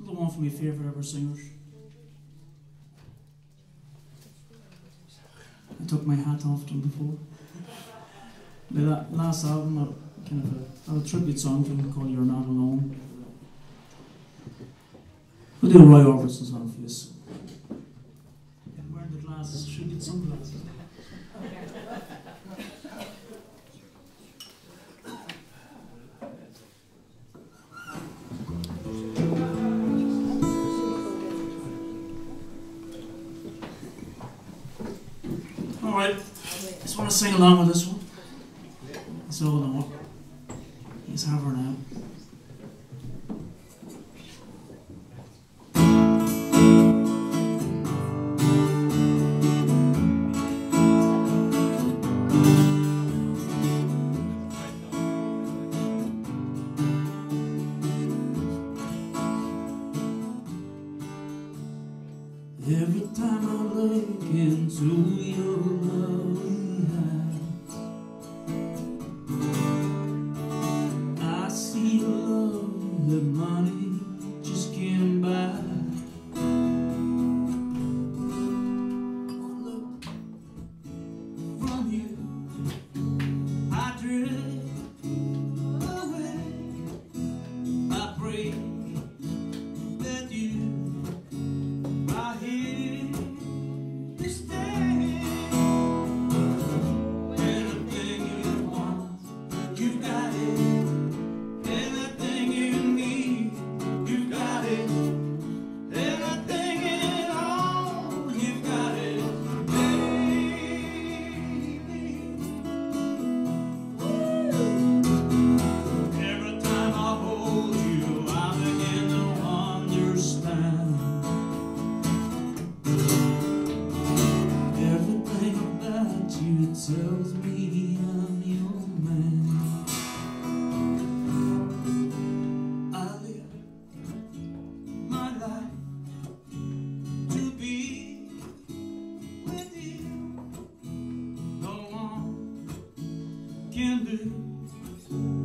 another one from my favourite ever singers. I took my hat off to him before. The last album, I kind of a, a tribute song to him called You're Not Alone. Do a Roy Orbison song Alright, just want to sing along with this one. So, no, he's have Every time I look into your lovely eyes can do.